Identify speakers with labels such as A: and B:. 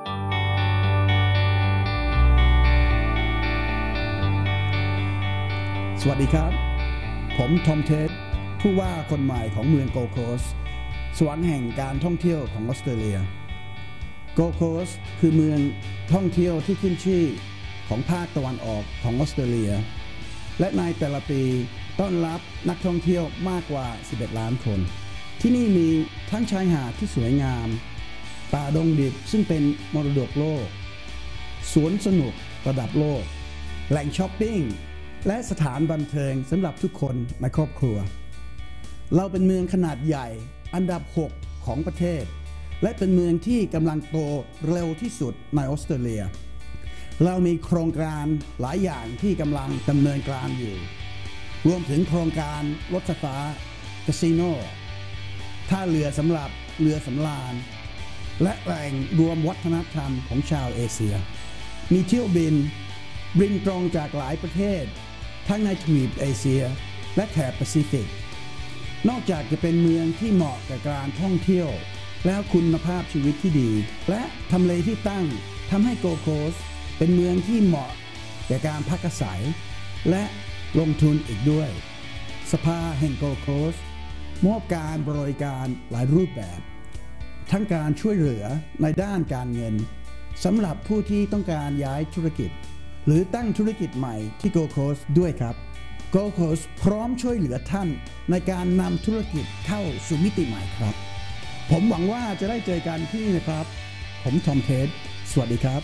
A: สวัสดีครับ ผมทอมเทสผู้ว่าคนใหม่ของเมืองโกโคสสวรรค์แห่งการท่องเที่ยวของออสเตรเลียโกโคสคือเมืองท่องเที่ยวที่ขึ้นชื่อของภาคตะวันออกของออสเตรเลีย และในแต่ละปีต้อนรับนักท่องเที่ยวมากกว่า 11 ล้านคน ที่นี่มีทั้งชายหาดที่สวยงาม ป่าดงดิบซึ่งเป็นมรดกโลก สวนสนุกระดับโลก แหล่งช้อปปิ้ง และสถานบันเทิงสำหรับทุกคนในครอบครัว เราเป็นเมืองขนาดใหญ่อันดับ 6 ของประเทศ และเป็นเมืองที่กำลังโตเร็วที่สุดในออสเตรเลีย เรามีโครงการหลายอย่างที่กำลังดำเนินการอยู่ รวมถึงโครงการรถไฟฟ้าคาสิโนท่าเรือสำหรับเรือสำราญ และแหล่งรวมวัฒนธรรมของชาวเอเชีย มีเที่ยวบินบินตรงจากหลายประเทศ ทั้งในทวีปเอเชีย และแถบแปซิฟิก นอกจากจะเป็นเมืองที่เหมาะกับการท่องเที่ยว แล้วคุณภาพชีวิตที่ดี และทำเลที่ตั้งทำให้โกโคสเป็นเมืองที่เหมาะแก่การพักอาศัย และลงทุนอีกด้วย สภาแห่งโกโคสมอบการบริการหลายรูปแบบ ทั้งการช่วยเหลือในด้านการเงินสำหรับผู้ที่ต้องการย้ายธุรกิจ หรือตั้งธุรกิจใหม่ที่โกโคสด้วยครับโกโคสพร้อมช่วยเหลือท่านในการนำธุรกิจเข้าสู่มิติใหม่ครับ ผมหวังว่าจะได้เจอกันที่นี่นะครับ ผมทอมเทสสวัสดีครับ